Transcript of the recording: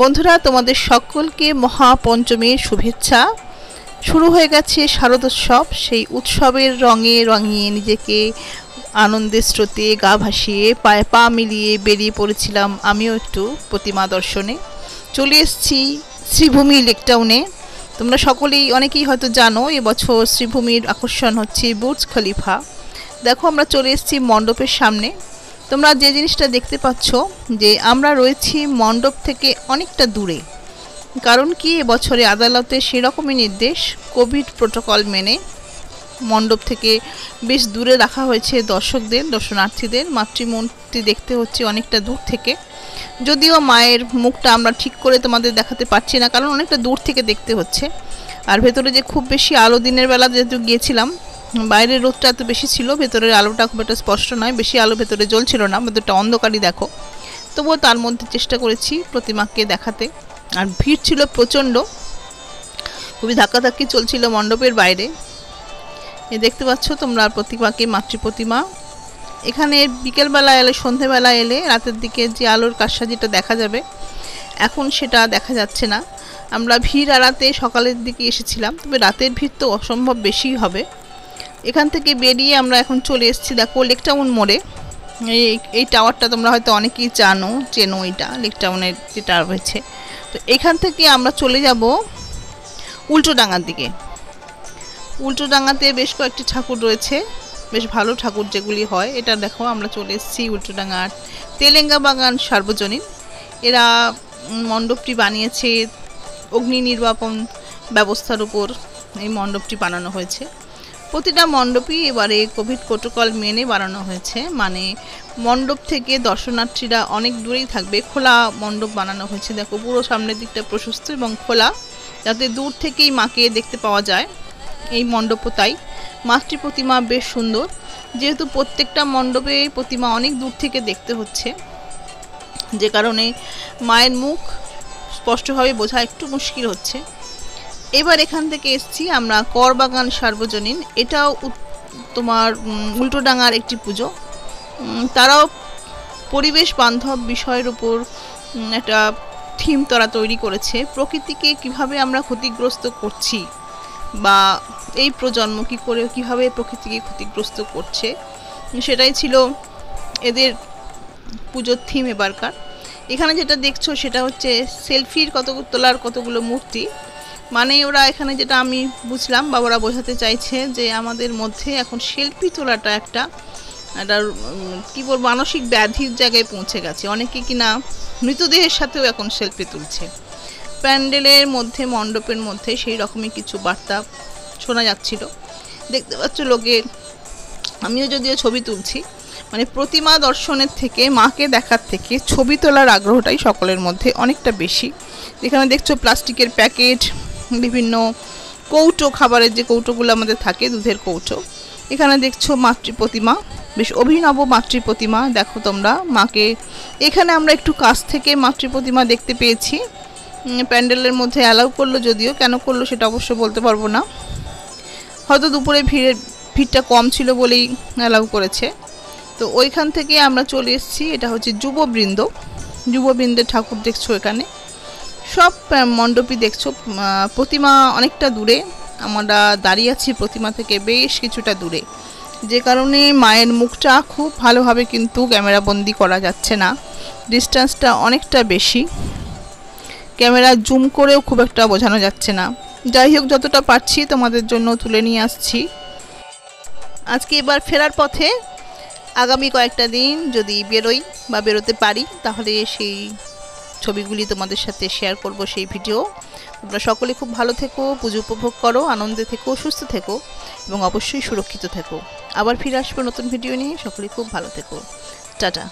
বন্ধুরা, তোমাদের সকলকে মহাপঞ্চমীর শুভেচ্ছা। শুরু হয়ে গেছে শারদোৎসব। সেই উৎসবের রঙে রঙিয়ে নিজেকে আনন্দের স্রোতে গা ভাসিয়ে পায়ে পা মিলিয়ে বেরিয়ে পড়েছিলাম আমিও একটু প্রতিমা দর্শনে। চলে এসেছি শ্রীভূমি লেকটাউনে তোমরা সকলেই অনেকেই হয়তো জানো, এবছর শ্রীভূমির আকর্ষণ হচ্ছে বুর্জ খলিফা। দেখো, আমরা চলে এসেছি মণ্ডপের সামনে। তোমরা যে জিনিসটা দেখতে পাচ্ছ, যে আমরা রয়েছি মণ্ডপ থেকে অনেকটা দূরে। কারণ কি, এবছরে আদালতে সেরকমই নির্দেশ, কোভিড প্রোটোকল মেনে মণ্ডপ থেকে বেশ দূরে রাখা হয়েছে দর্শকদের, দর্শনার্থীদের। মাতৃমূর্তি দেখতে হচ্ছে অনেকটা দূর থেকে। যদিও মায়ের মুখটা আমরা ঠিক করে তোমাদের দেখাতে পারছি না, কারণ অনেকটা দূর থেকে দেখতে হচ্ছে। আর ভেতরে যে খুব বেশি আলো দিনের বেলা যেহেতু গিয়েছিলাম বাইরের রোদটা এত বেশি ছিল, ভেতরের আলোটা খুব একটা স্পষ্ট নয়, বেশি আলো ভেতরে জ্বলছিল না ভেতরটা অন্ধকারই দেখো। তবুও তার মধ্যে চেষ্টা করেছি প্রতিমাকে দেখাতে। আর ভিড় ছিল প্রচণ্ড, খুবই ধাক্কাধাক্কি চলছিল মণ্ডপের বাইরে। এ দেখতে পাচ্ছ তোমরা প্রতিমাকে, মাতৃ প্রতিমা। এখানে বিকেলবেলা এলে, সন্ধেবেলা এলে রাতের দিকে যে আলোর কারসাজিটা দেখা যাবে, এখন সেটা দেখা যাচ্ছে না। আমরা ভিড় আড়াতে সকালের দিকে এসেছিলাম, তবে রাতের ভিড় তো অসম্ভব বেশি হবে। এখান থেকে বেরিয়ে আমরা এখন চলে এসেছি দেখো লেকটাউন মোড়ে। এই এই টাওয়ারটা তোমরা হয়তো অনেকেই জানো, চেনো এইটা লেকটাউনের যে টাওয়ার হয়েছে তো এখান থেকে আমরা চলে যাব উল্টো ডাঙার দিকে। উল্টো ডাঙাতে বেশ কয়েকটি ঠাকুর রয়েছে, বেশ ভালো ঠাকুর যেগুলি হয়। এটা দেখো, আমরা চলে এসেছি উল্টোডাঙ্গার তেলেঙ্গা বাগান সার্বজনীন। এরা মণ্ডপটি বানিয়েছে, অগ্নি নির্বাপন ব্যবস্থার উপর এই মণ্ডপটি বানানো হয়েছে। প্রতিটা মণ্ডপই এবারে কোভিড প্রোটোকল মেনে বানানো হয়েছে। মানে মণ্ডপ থেকে দর্শনার্থীরা অনেক দূরেই থাকবে। খোলা মণ্ডপ বানানো হয়েছে। দেখো, পুরো সামনের দিকটা প্রশস্ত এবং খোলা, যাতে দূর থেকেই মাকে দেখতে পাওয়া যায়। এই মণ্ডপও তাই। মাতৃ প্রতিমা বেশ সুন্দর। যেহেতু প্রত্যেকটা মণ্ডপে প্রতিমা অনেক দূর থেকে দেখতে হচ্ছে, যে কারণে মায়ের মুখ স্পষ্টভাবে বোঝা একটু মুশকিল হচ্ছে। এবার এখান থেকে এসছি আমরা করবাগান সার্বজনীন। এটাও তোমার উল্টোডাঙার একটি পুজো। তারাও পরিবেশ বান্ধব বিষয়ের উপর একটা থিম তারা তৈরি করেছে। প্রকৃতিকে কীভাবে আমরা ক্ষতিগ্রস্ত করছি বা এই প্রজন্ম কী করে, কীভাবে প্রকৃতিকে ক্ষতিগ্রস্ত করছে, সেটাই ছিল এদের পুজোর থিম এবারকার। এখানে যেটা দেখছ সেটা হচ্ছে সেলফির কত তোলার কতগুলো মূর্তি। মানে ওরা এখানে যেটা আমি বুঝলাম বা ওরা বোঝাতে চাইছে যে আমাদের মধ্যে এখন সেলফি তোলাটা একটা একটা কী বল মানসিক ব্যাধির জায়গায় পৌঁছে গেছে। অনেকে কিনা মৃতদেহের সাথেও এখন সেলফি তুলছে। প্যান্ডেলের মধ্যে, মণ্ডপের মধ্যে সেই রকমই কিছু বার্তা শোনা যাচ্ছিল। দেখতে পাচ্ছ লোকের আমিও যদিও ছবি তুলছি মানে প্রতিমা দর্শনের থেকে, মাকে দেখার থেকে ছবি তোলার আগ্রহটাই সকলের মধ্যে অনেকটা বেশি। এখানে দেখছ প্লাস্টিকের প্যাকেট বিভিন্ন কৌটো, খাবারের যে কৌটোগুলো আমাদের থাকে, দুধের কৌটো। এখানে দেখছ মাতৃ প্রতিমা। বেশ অভিনব মাতৃ প্রতিমা, দেখো তোমরা। মাকে, এখানে আমরা একটু কাছ থেকে মাতৃ প্রতিমা দেখতে পেয়েছি। প্যান্ডেলের মধ্যে অ্যালাউ করল যদিও, কেন করল সেটা অবশ্য বলতে পারব না। হয়তো দুপুরে ভিড়ের ভিড়টা কম ছিল বলেই অ্যালাউ করেছে। তো ওইখান থেকে আমরা চলে এসেছি, এটা হচ্ছে যুববৃন্দ। যুববৃন্দের ঠাকুর দেখছ এখানে। সব মণ্ডপই দেখছ। প্রতিমা অনেকটা দূরে। আমরা দাঁড়িয়ে আছি প্রতিমা থেকে বেশ কিছুটা দূরে। যে কারণে মায়ের মুখটা খুব ভালোভাবে কিন্তু ক্যামেরা বন্দি করা যাচ্ছে না। ডিস্টেন্সটা অনেকটা বেশি। ক্যামেরা জুম করেও খুব একটা বোঝানো যাচ্ছে না। যাই হোক, যতটা পারছি তোমাদের জন্য তুলে নিয়ে আসছি। আজকে এবার ফেরার পথে আগামী কয়েকটা দিন যদি বেরোই বা বেরোতে পারি, তাহলে সেই ছবিগুলি তোমাদের সাথে শেয়ার করব সেই ভিডিও। তোমরা সকলে খুব ভালো থেকো, পুজো উপভোগ করো, আনন্দে থেকো, সুস্থ থেকো এবং অবশ্যই সুরক্ষিত থেকো। আবার ফিরে আসব নতুন ভিডিও নিয়ে, সকলে খুব ভালো থেকো। টাটা।